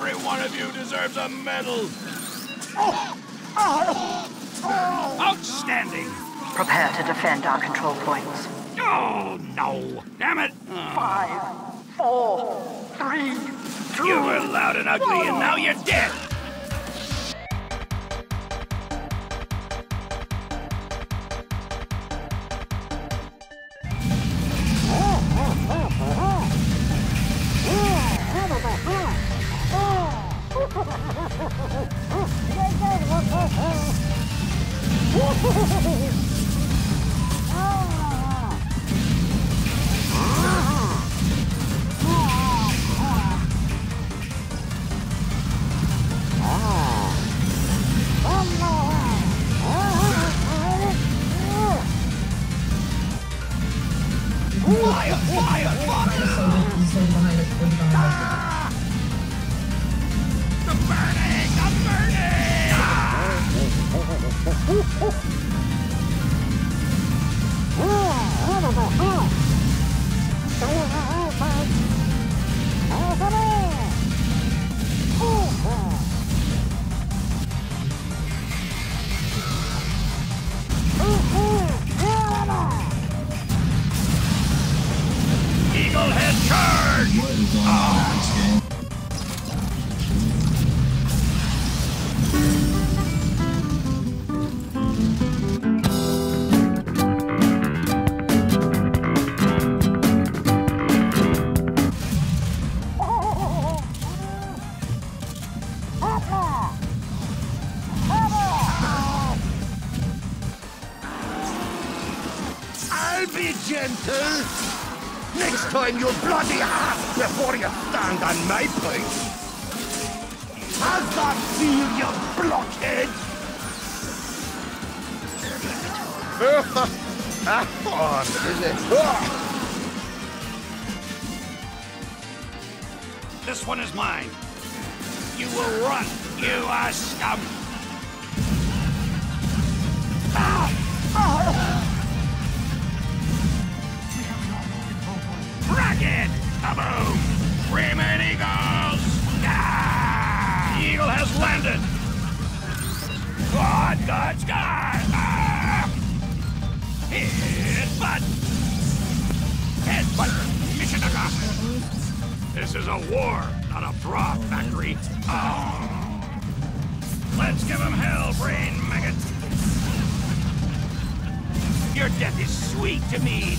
Every one of you deserves a medal. Outstanding. Prepare to defend our control points. Oh, no. Damn it. Five, four, three, two. You were loud and ugly, and now you're dead. Fire! Fire! Fire! He's behind us. He's behind us. Oh! Be gentle. Next time you'll bloody half before you stand on my point. How's that feel, you blockhead? This one is mine. You will run, you are scum. Landed! God, God, God! Ah! Headbutt! Headbutt! Mishinaka! This is a war, not a broth factory. Oh. Let's give him hell, brain maggot! Your death is sweet to me!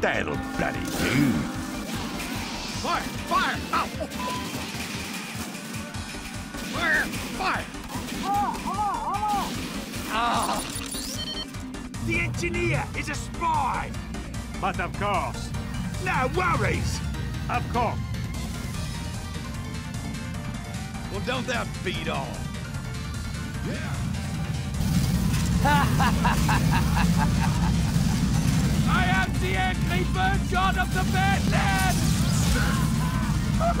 That'll bloody do. Fire! Fire! Ow! Fire! Fire! Ah! The engineer is a spy! But of course, No worries! of course. Well, don't that beat all? Yeah. I am the angry bird god of the Badlands! Time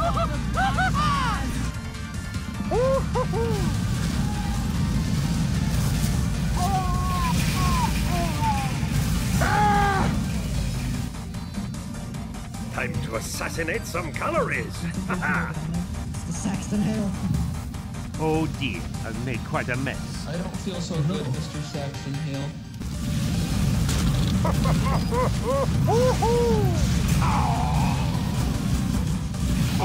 to assassinate some calories. It's the Saxton Hale. oh dear, I've made quite a mess. I don't feel so good, Mr. Saxton Hale. I don't I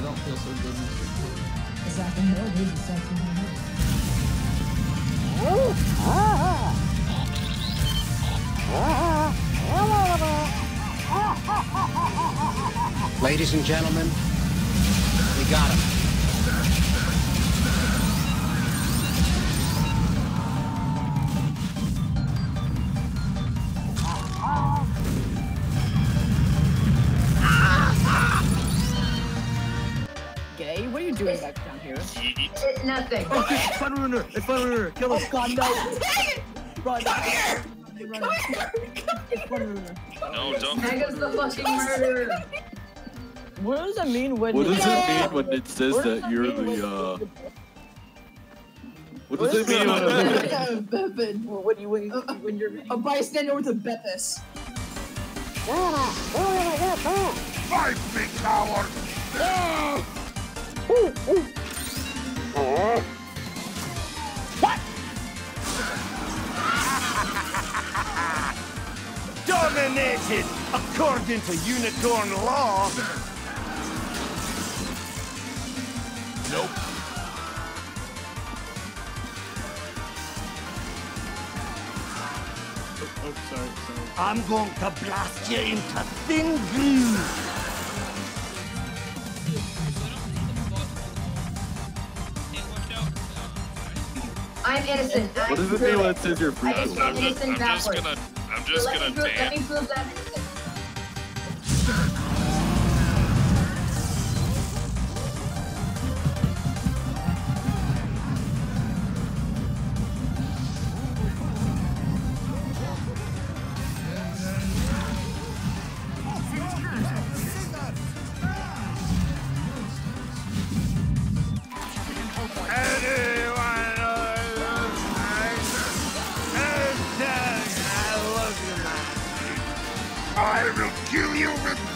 don't feel so good, Mr. Hale. The Saxton Hale, dude. Ladies and gentlemen, we got him. Gay, what are you doing back down here? here? Uh, Nothing. Oh, it's fun runner! It's fun runner! Kill him! Oh god, no! Run! Come here! Run! It's fun runner. No, don't. Mega's the fucking murderer. What does it mean when? What does it mean when it says What does that you're the, uh... What What does it does mean it when... Beppin. What do you when, when you're A bystander with a Beppis. Fight me, coward! Dominated according to unicorn law. Nope. Oh, sorry, sorry. I'm going to blast you into thin glue! I'm innocent. I What does it prove mean when it says you're free? I just I'm just, innocent I'm just gonna, I'm just let gonna me prove, let me dance.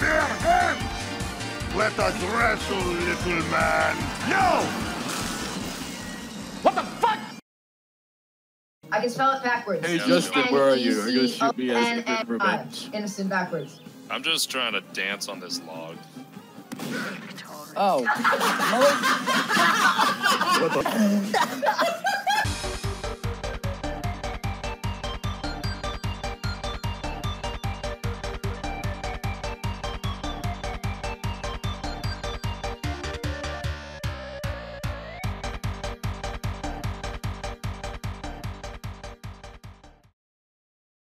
Bare hands! Let us wrestle, little man! No! What the fuck? I can spell it backwards. Hey, Justin, where are you? Are you gonna shoot me as a E-N-E-C-O-N-N-I. revenge? Innocent backwards. I'm just trying to dance on this log. Oh. What the...